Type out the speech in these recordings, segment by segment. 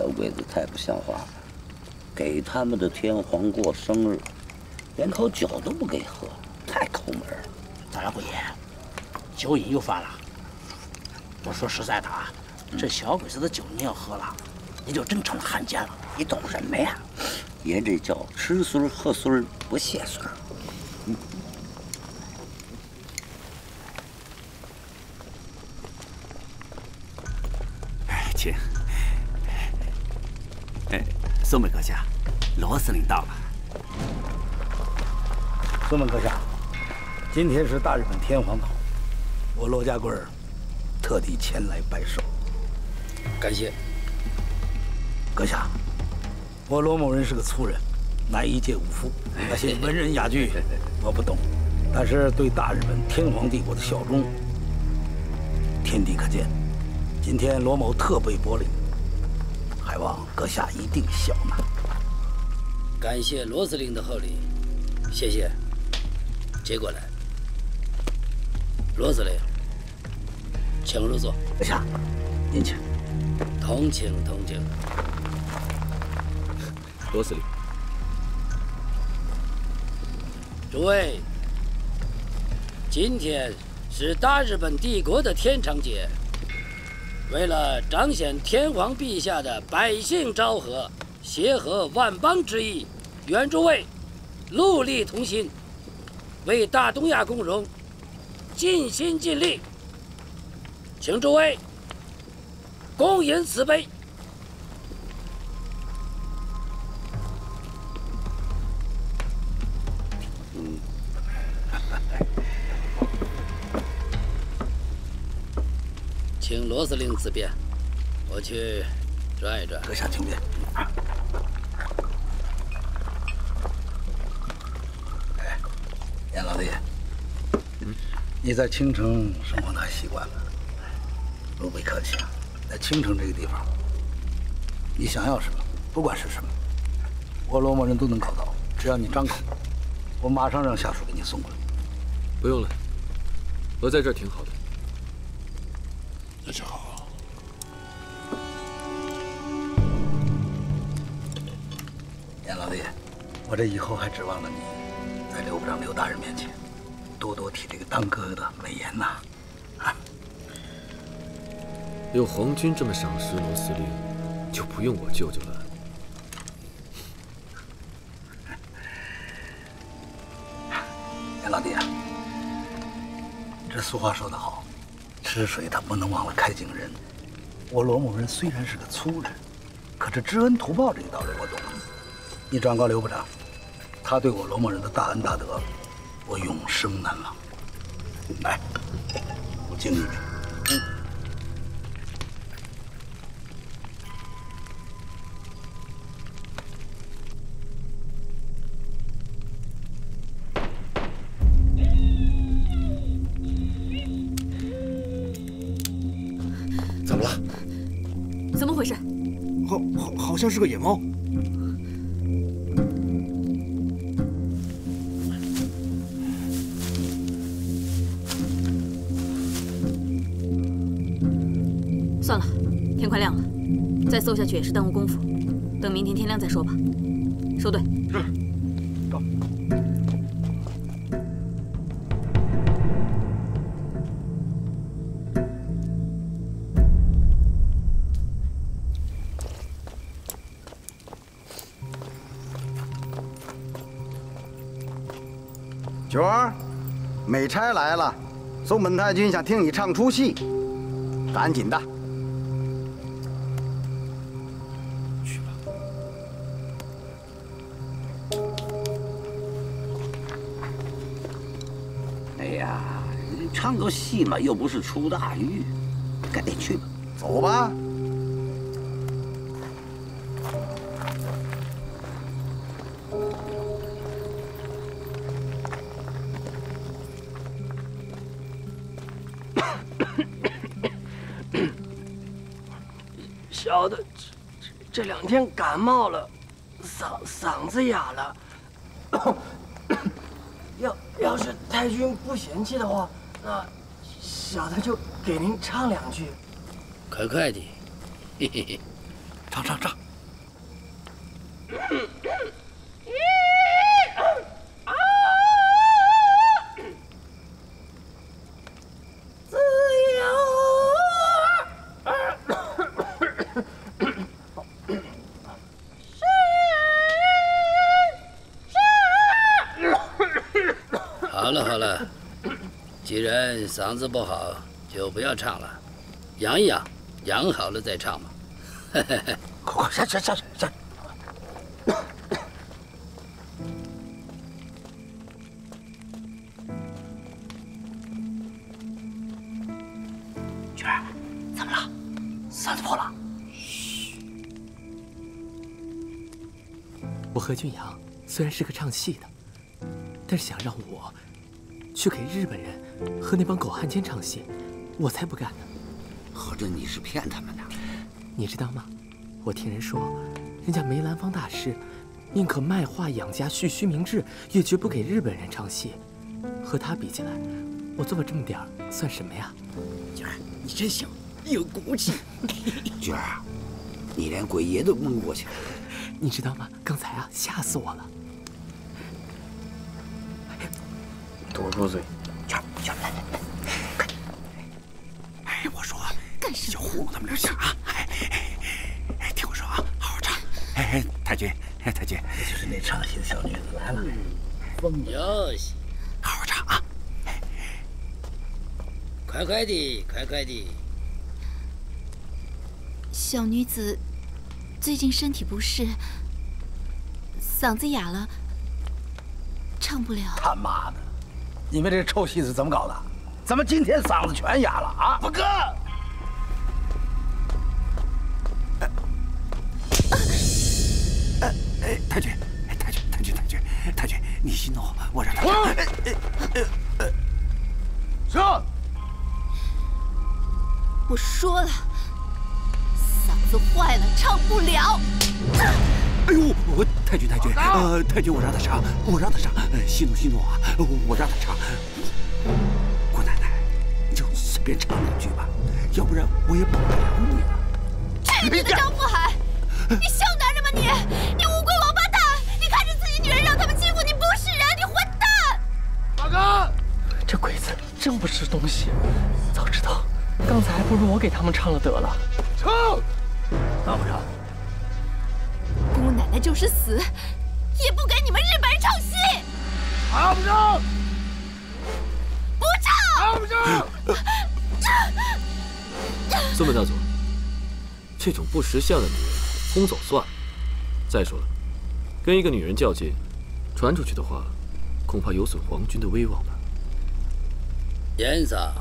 小鬼子太不像话了，给他们的天皇过生日，连口酒都不给喝，太抠门了。咋了，鬼爷，酒瘾又犯了。我说实在的啊，这小鬼子的酒你要喝了，你就真成了汉奸了。你懂什么呀？爷这叫吃孙喝孙不谢孙哎，请。哎，松本阁下，罗司令到了。松本阁下，今天是大日本天皇考，我罗家贵儿特地前来拜寿。感谢。阁下，我罗某人是个粗人，乃一介武夫，那些文人雅句 我不懂，但是对大日本天皇帝国的效忠，天地可见。今天罗某特备薄礼，还望阁下一定笑纳。感谢罗司令的厚礼，谢谢。接过来，罗司令，请入座。阁下，您请。同请同请。罗司令，诸位，今天是大日本帝国的天长节。为了彰显天皇陛下的百姓昭和、协和万邦之意，愿诸位戮力同心，为大东亚共荣尽心尽力。请诸位共饮此杯。请罗司令自便，我去转一转。阁下请便。哎，严老弟，你在青城生活太习惯了，不必客气啊。在青城这个地方，你想要什么，不管是什么，我罗某人都能搞到。只要你张口，我马上让下属给你送过来。不用了，我在这儿挺好的。那就好。严老弟，我这以后还指望着你，在刘部长、刘大人面前，多多提这个当哥哥的美言呐。啊！有皇军这么赏识罗司令，就不用我舅舅了。严老弟啊，这俗话说得好。吃水他不能忘了开井人。我罗某人虽然是个粗人，可这知恩图报这一道理我懂。你转告刘部长，他对我罗某人的大恩大德，我永生难忘。来，我敬你。像是个野猫。算了，天快亮了，再搜下去也是耽误功夫。等明天天亮再说吧。收队。是。九儿，美差来了，松本太君想听你唱出戏，赶紧的。去吧。哎呀，唱个戏嘛，又不是出大狱，赶紧去吧。走吧。天感冒了，嗓嗓子哑了。要要是太君不嫌弃的话，那小的就给您唱两句。快快的，嘿嘿嘿。唱唱唱。自好了好了，既然嗓子不好，就不要唱了，养一养，养好了再唱嘛。快快下下下下！娟儿，怎么了？嗓子破了？嘘我何俊阳虽然是个唱戏的，但是想让我去给日本人和那帮狗汉奸唱戏，我才不干呢。合着你是骗他们的？你知道吗？我听人说，人家梅兰芳大师宁可卖画养家蓄须明志，也绝不给日本人唱戏。和他比起来，我做了这么点儿算什么呀？娟儿，你真行，有骨气。娟儿，你连鬼爷都蒙过去了。你知道吗？刚才啊，吓死我了。多住嘴！太君，哎太君，这就是那唱戏的小女子来了。风哟西，好好唱啊！快快的，快快的。小女子最近身体不适，嗓子哑了，唱不了。他妈的！你们这臭戏子怎么搞的？怎么今天嗓子全哑了啊？不哥，说了，嗓子坏了，唱不了。哎呦，我太君太君，呃，太君，我让他唱，我让他唱，呃息怒息怒啊，我让他唱。姑奶奶，你就随便唱两句吧，要不然我也保不了你了。去你的张富海！你像男人吗你？你乌龟王八蛋！你看着自己女人让他们欺负你，不是人！你混蛋！大哥，这鬼子真不是东西，早知道刚才还不如我给他们唱了得了。唱，唱不唱？姑奶奶就是死，也不给你们日本人唱戏。唱不唱？不唱！唱不唱？松本大佐，这种不识相的女人轰走算了。再说了，跟一个女人较劲，传出去的话，恐怕有损皇军的威望吧。严桑，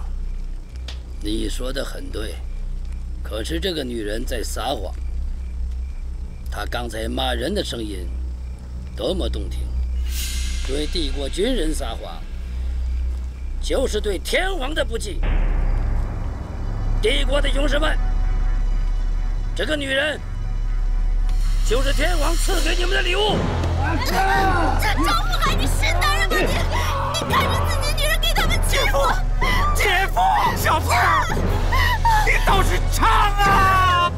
你说的很对，可是这个女人在撒谎。她刚才骂人的声音多么动听，对帝国军人撒谎，就是对天皇的不敬。帝国的勇士们，这个女人就是天皇赐给你们的礼物。这张富海，你是男人吗你？你看着自己女人给他们欺负，姐夫，小四，你倒是唱啊！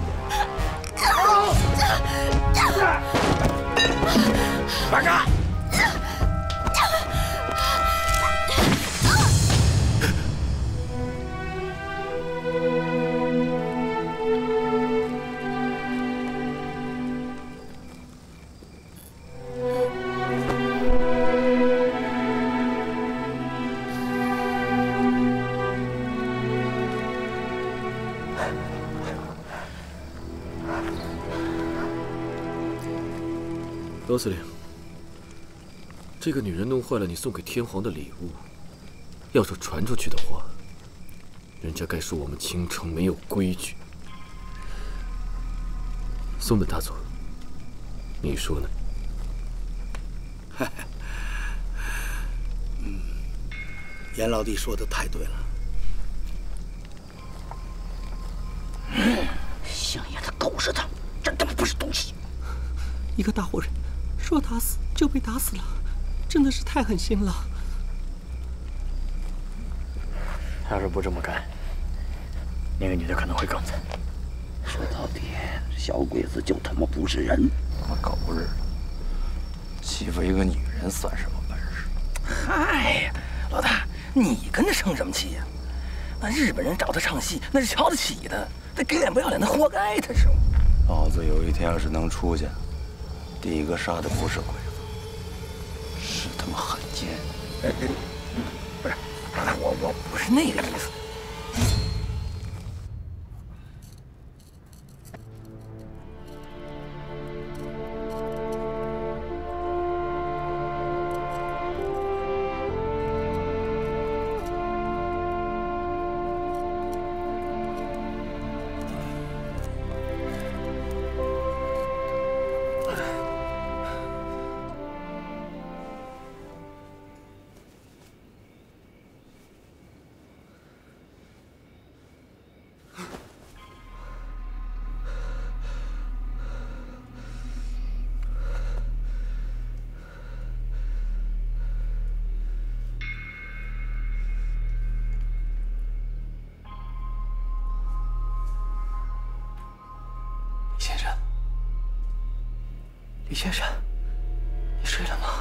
大哥。罗司令，这个女人弄坏了你送给天皇的礼物，要是传出去的话，人家该说我们京城没有规矩。松本大佐，你说呢？嗯，严老弟说的太对了。严的狗日的，真他妈不是东西！一个大活人，说打死就被打死了，真的是太狠心了。他要是不这么干，那个女的可能会更惨。说到底，小鬼子就他妈不是人。他妈狗日的，欺负一个女人算什么本事？嗨，老大，你跟着生什么气呀？那日本人找他唱戏，那是瞧得起他，这给脸不要脸，他活该，他是。老子有一天要是能出去，第一个杀的不是鬼子，是他妈汉奸。哎哎，不是，我我不是那个意思。李先生，你睡了吗？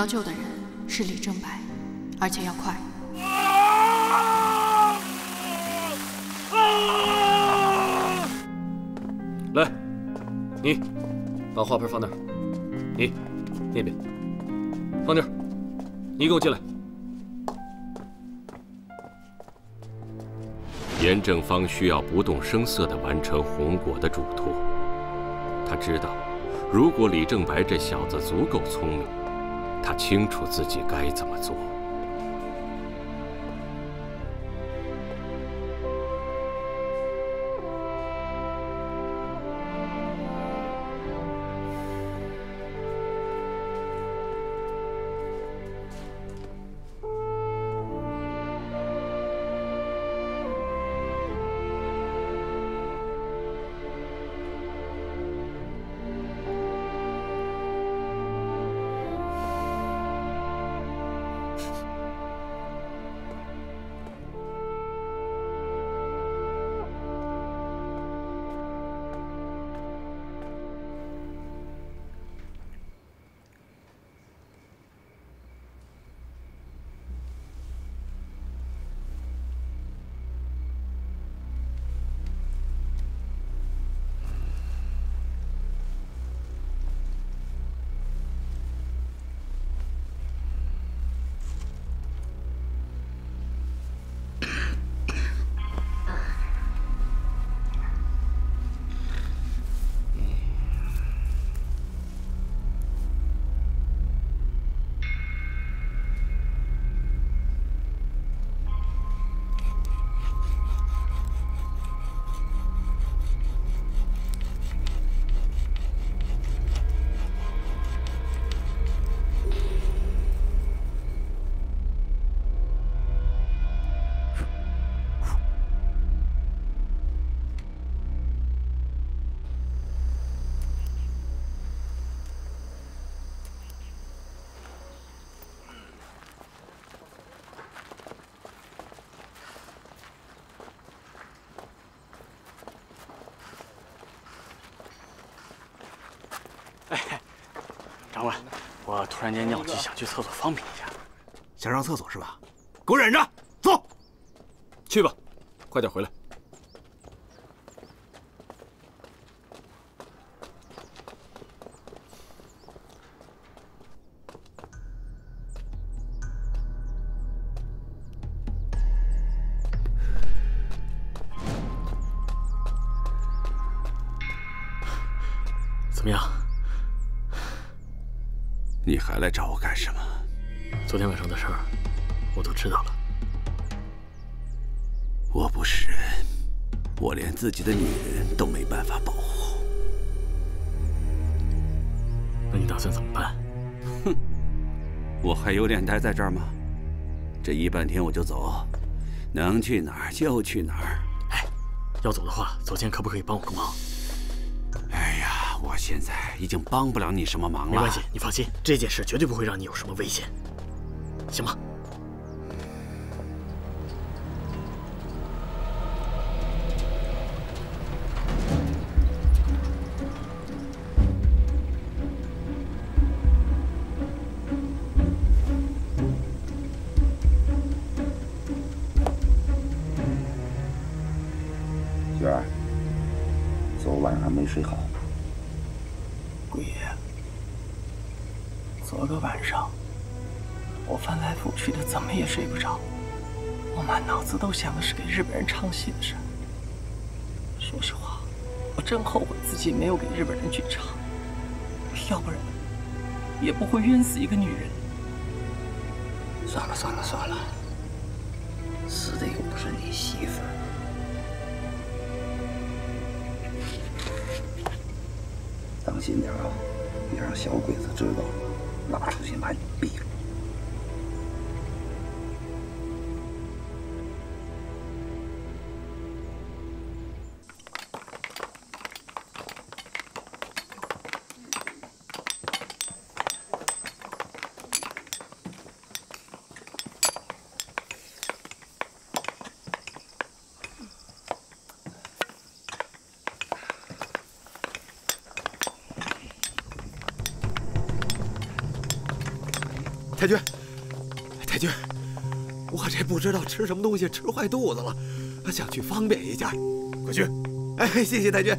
要救的人是李正白，而且要快。来，你把花盆放那儿，你那边放这儿，你给我进来。严正方需要不动声色地完成红果的嘱托。他知道，如果李正白这小子足够聪明，他清楚自己该怎么做。长官，我突然间尿急，想去厕所方便一下。想上厕所是吧？给我忍着，走。去吧，快点回来。我还有脸待在这儿吗？这一半天我就走，能去哪儿就去哪儿。哎，要走的话，走前可不可以帮我个忙？哎呀，我现在已经帮不了你什么忙了。没关系，你放心，这件事绝对不会让你有什么危险，行吗？睡好。鬼爷，昨个晚上我翻来覆去的，怎么也睡不着。我满脑子都想的是给日本人唱戏的事。说实话，我真后悔自己没有给日本人去唱，要不然也不会冤死一个女人。算了算了算了，死的又不是你媳妇儿。小心点啊，别让小鬼子知道，拉出去把太君，太君，我这不知道吃什么东西吃坏肚子了，想去方便一下。快去！哎，谢谢太君。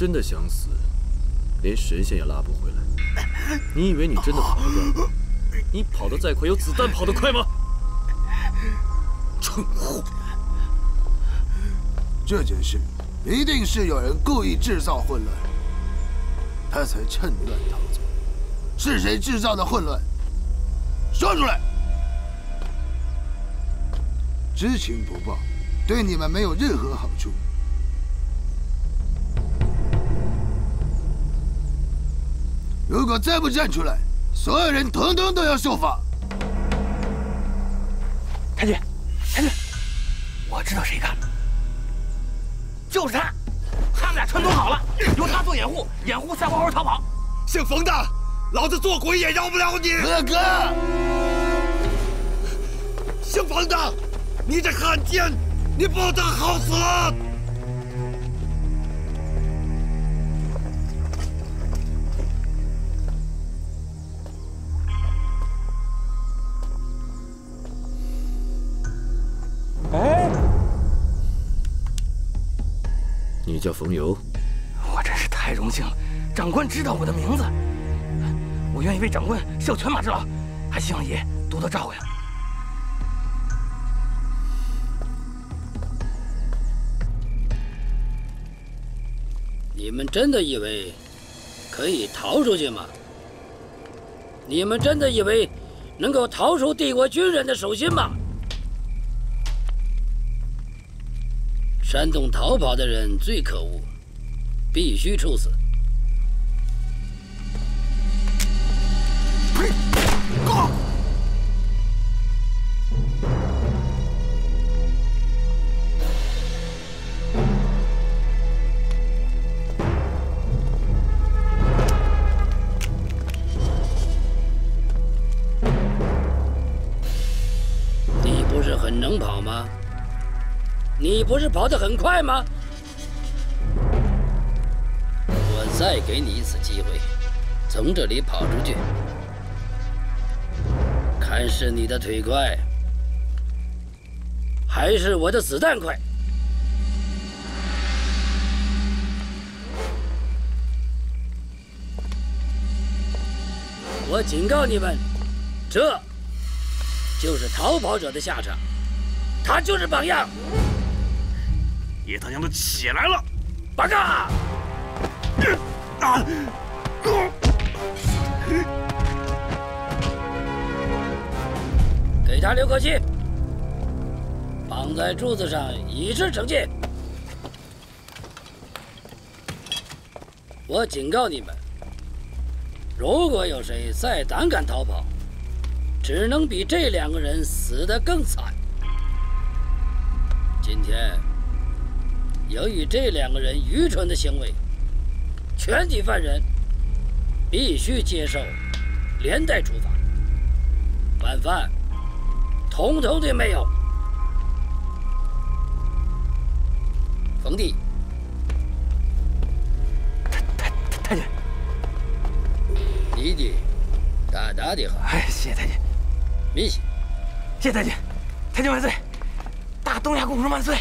真的想死，连神仙也拉不回来。你以为你真的跑得掉？你跑得再快，有子弹跑得快吗？蠢货！这件事一定是有人故意制造混乱，他才趁乱逃走。是谁制造的混乱？说出来！知情不报，对你们没有任何好处。果再不站出来，所有人统统都要受罚。太君，太君，我知道谁干的，就是他！他！们俩串通好了，由他做掩护，掩护赛花猴逃跑。姓冯的，老子做鬼也饶不了你！哥哥，姓冯的，你这汉奸，你不得好死！叫冯游，我真是太荣幸了，长官知道我的名字，我愿意为长官效犬马之劳，还希望爷多多照应。你们真的以为可以逃出去吗？你们真的以为能够逃出帝国军人的手心吗？煽动逃跑的人最可恶，必须处死。不是跑得很快吗？我再给你一次机会，从这里跑出去，看是你的腿快，还是我的子弹快。我警告你们，这就是逃跑者的下场，他就是榜样。爷他娘的起来了！八嘎！啊！给他留口气，绑在柱子上以示惩戒。我警告你们，如果有谁再胆敢逃跑，只能比这两个人死得更惨。今天，由于这两个人愚蠢的行为，全体犯人必须接受连带处罚。晚饭，统统的没有。冯弟，太太太君，弟弟，大大的好。哎，谢谢太君。米西，谢谢太君，太君万岁！大东亚共荣万岁！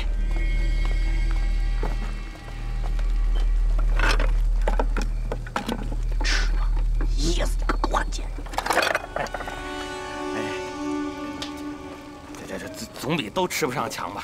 都吃不上强吧？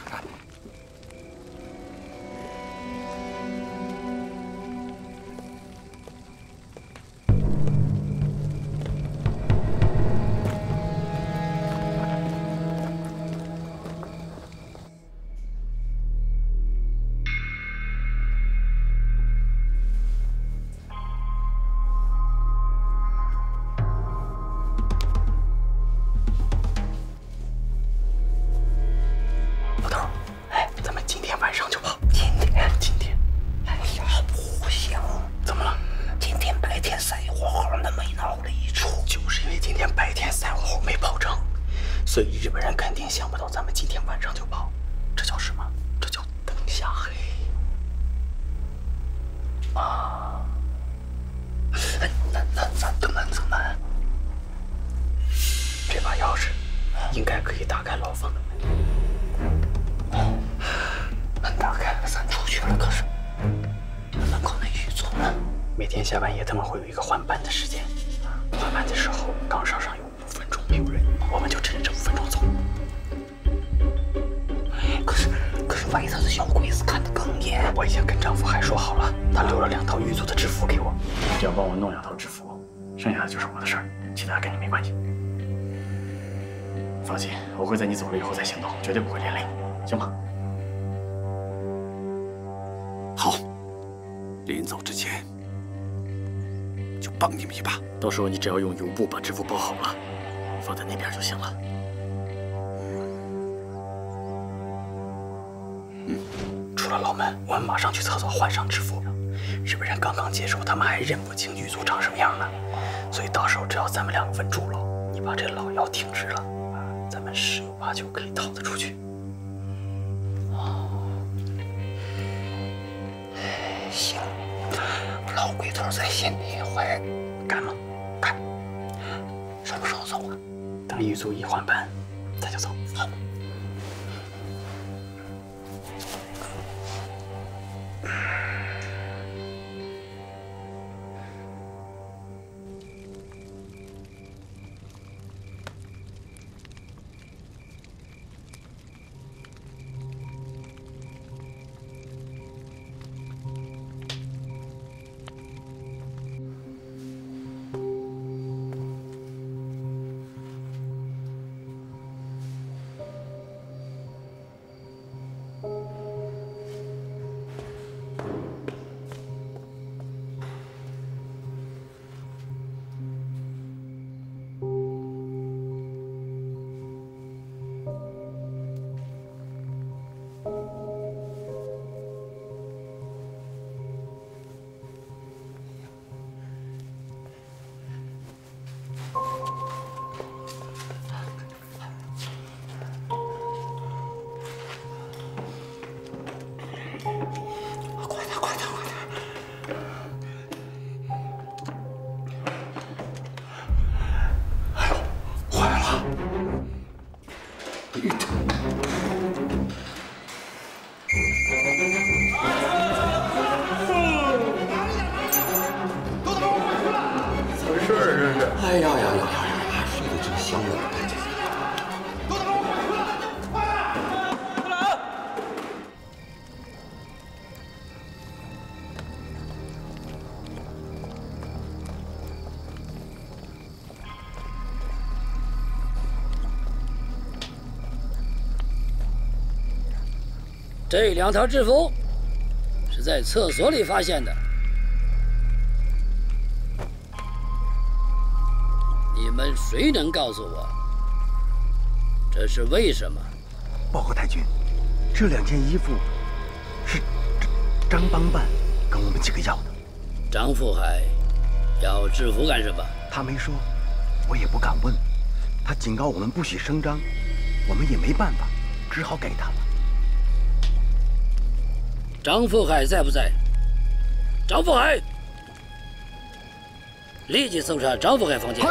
今天下半夜他们会有一个换班的时间，换班的时候岗哨上有五分钟没有人，我们就趁着这五分钟走。可是可是外头的小鬼子看得更严。我已经跟丈夫还说好了，他留了两套狱卒的制服给我，只要帮我弄两套制服，剩下的就是我的事儿，其他跟你没关系。放心，我会在你走了以后再行动，绝对不会连累你，行吗？好，临走之前就帮你们一把。到时候你只要用油布把制服包好了，放在那边就行了。嗯，出了了牢门，我们马上去厕所换上制服。日本人刚刚接手，他们还认不清狱卒长什么样呢。所以到时候只要咱们两个稳住了，你把这老腰挺直了，咱们十有八九可以逃得出去。头在心里会干吗？敢。什么时候走啊？等狱卒一换班，咱就走。这两套制服是在厕所里发现的。你们谁能告诉我，这是为什么？报告太君，这两件衣服是张张帮办跟我们几个要的。张富海要制服干什么？他没说，我也不敢问。他警告我们不许声张，我们也没办法，只好给他了。张富海在不在？张富海，立即搜查张富海房间。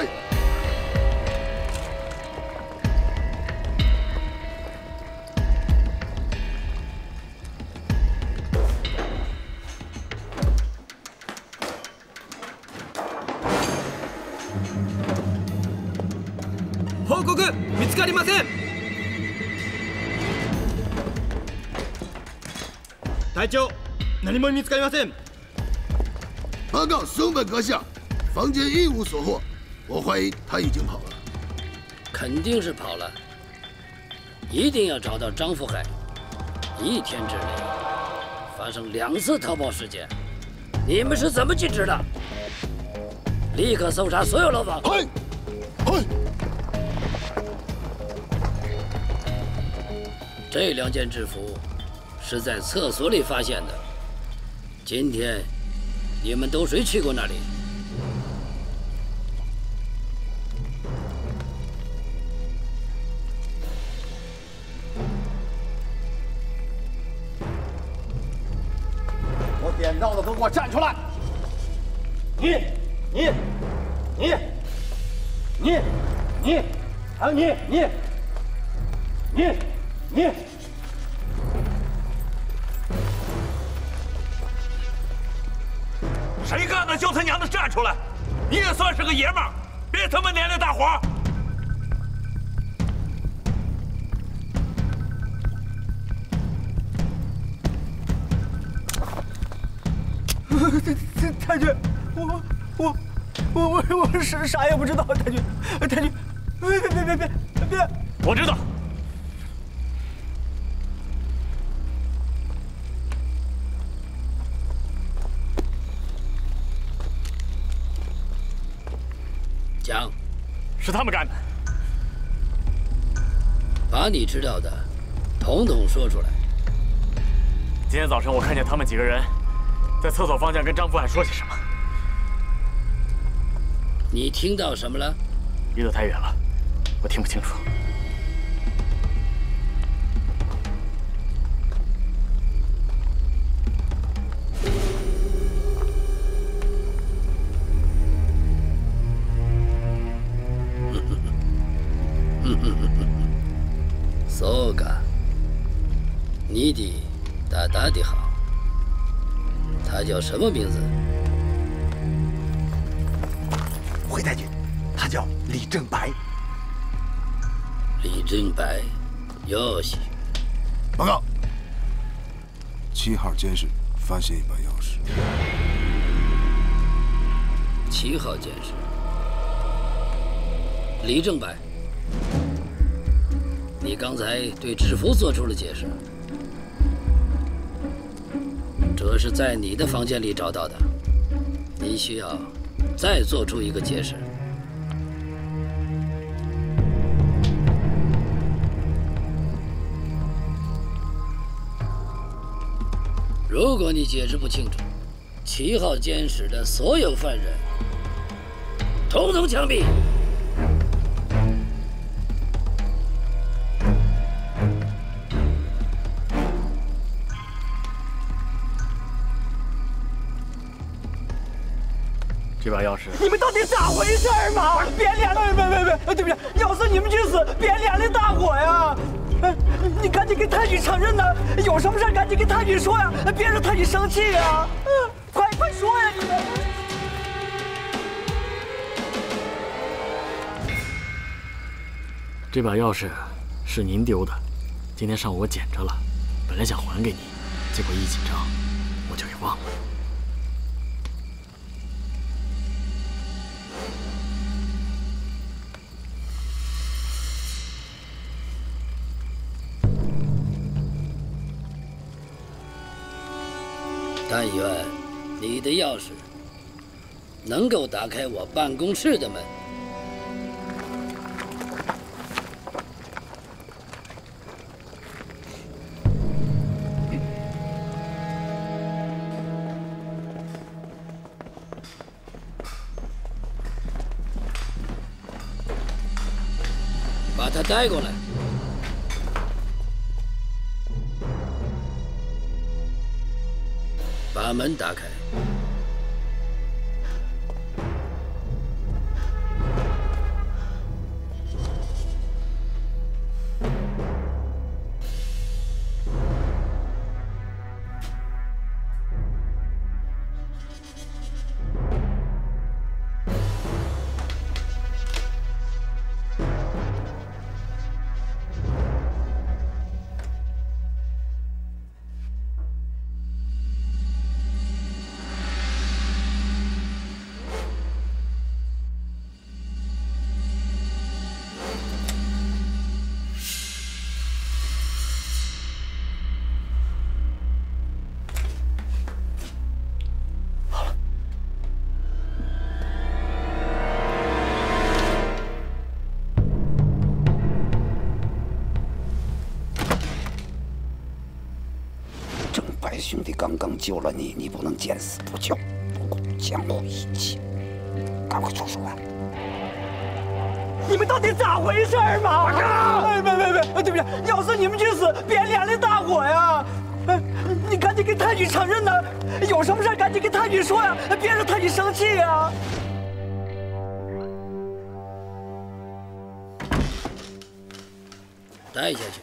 何も見つかりません报告松本阁下，房间一无所获，我怀疑他已经跑了。肯定是跑了，一定要找到张富海。一天之内发生两次逃跑事件，你们是怎么去知的？立刻搜查所有楼房。嗨，嗨。这两件制服是在厕所里发现的。 今天你们都谁去过那里？我点到的都给我站出来！你、你、你、你、你，还有你、你、你、你。站出来！你也算是个爷们儿，别他妈连累大伙儿！太君，我我我我我是啥也不知道，太君，太君，别别别别别别！我知道。是他们干的。把你知道的，统统说出来。今天早晨我看见他们几个人在厕所方向跟张福海说些什么。你听到什么了？离得太远了，我听不清楚。什么名字？回太君，他叫李正白。李正白，哟西。报告。七号监室发现一把钥匙。七号监室。李正白，你刚才对制服做出了解释，这是在你的房间里找到的，你需要再做出一个解释。如果你解释不清楚，七号监室的所有犯人，统统枪毙。这把钥匙，你们到底咋回事嘛？别连累！别别别！对不起，要是你们去死，别连累大伙呀！哎，你赶紧跟太君承认呐！有什么事赶紧跟太君说呀！别让太君生气呀！快快说呀！你们！这把钥匙是您丢的，今天上午我捡着了，本来想还给你，结果一紧张我就给忘了。但愿你的钥匙能够打开我办公室的门。把他带过来。门打开。兄弟刚刚救了你，你不能见死不救，不顾江湖义气，赶快出手吧！你们到底咋回事嘛？哎，别别别！对不起，要是你们去死，别连累大伙呀！哎，你赶紧跟太君承认呐！有什么事赶紧跟太君说呀！别让太君生气呀！带下去。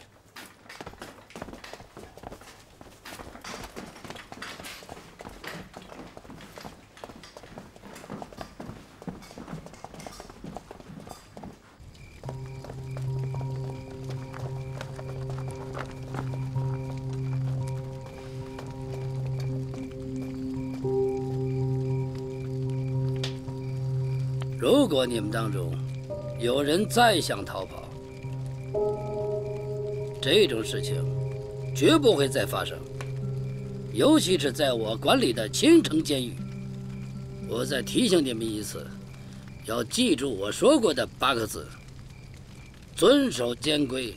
果你们当中有人再想逃跑，这种事情绝不会再发生，尤其是在我管理的青城监狱。我再提醒你们一次，要记住我说过的八个字：遵守监规，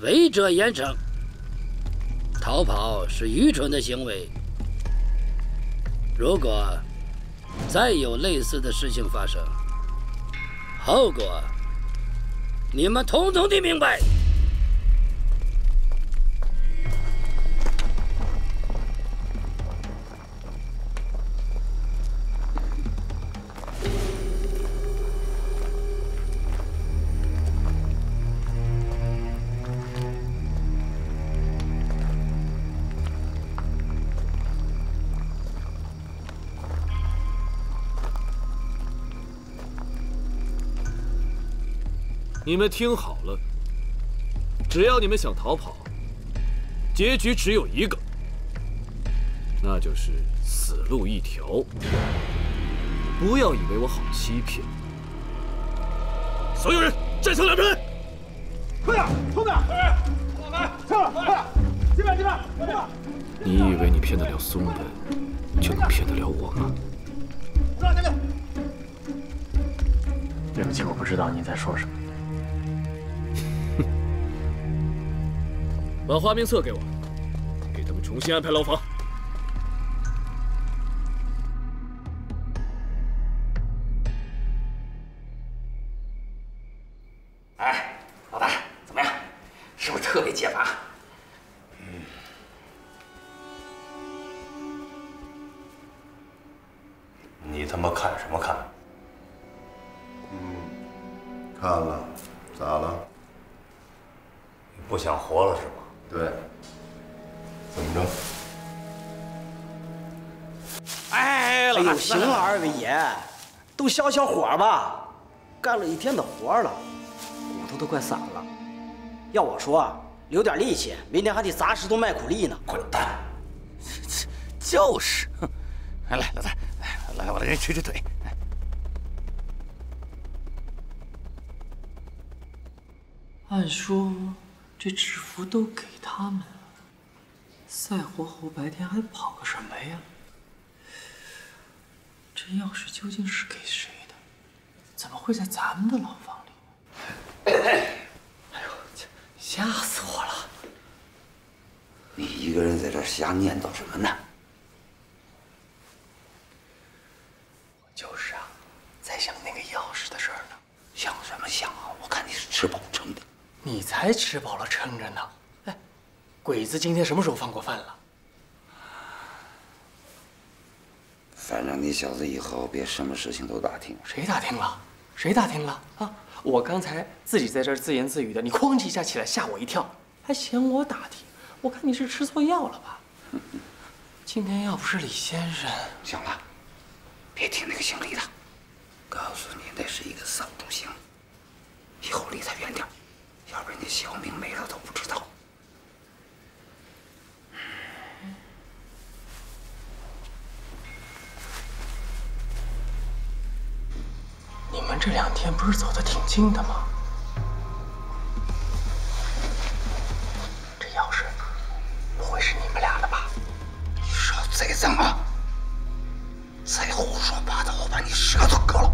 违者严惩。逃跑是愚蠢的行为。如果再有类似的事情发生，后果你们统统的明白。你们听好了，只要你们想逃跑，结局只有一个，那就是死路一条。不要以为我好欺骗。所有人站成两排，快点，后面，快点，来，快点，这边，这边，快点。你以为你骗得了松本，就能骗得了我吗？上前去。对不起，我不知道你在说什么。把花名册给我，给他们重新安排牢房。哎，老大，怎么样？是不是特别解乏？你他妈看什么看？看了，咋了？不想活了是吗？对。怎么着？哎，哎呦，行了，二位爷，都消消火吧。干了一天的活了，骨头都快散了。要我说，留点力气，明天还得砸石头卖苦力呢。滚蛋！就是，哼！来来，老大，来来，我来给你捶捶腿。按说这制服都给他们，赛活猴白天还跑个什么呀？这钥匙究竟是给谁的？怎么会在咱们的牢房里？哎呦，吓死我了！你一个人在这瞎念叨什么呢？我就是啊，在想那个钥匙的事儿呢。想什么想啊？我看你是吃饱撑的。你才吃饱了撑着呢。哎，鬼子今天什么时候放过饭了？反正你小子以后别什么事情都打听。谁打听了？谁打听了？啊！我刚才自己在这儿自言自语的，你哐叽一下起来吓我一跳，还嫌我打听。我看你是吃错药了吧？今天要不是李先生，行了，别听那个姓李的，告诉你那是一个扫帚星，以后离他远点，要不然你小命没了都不知道。你们这两天不是走的挺近的吗？这钥匙不会是你们俩的吧？你少栽赃啊！再胡说八道，我把你舌头割了！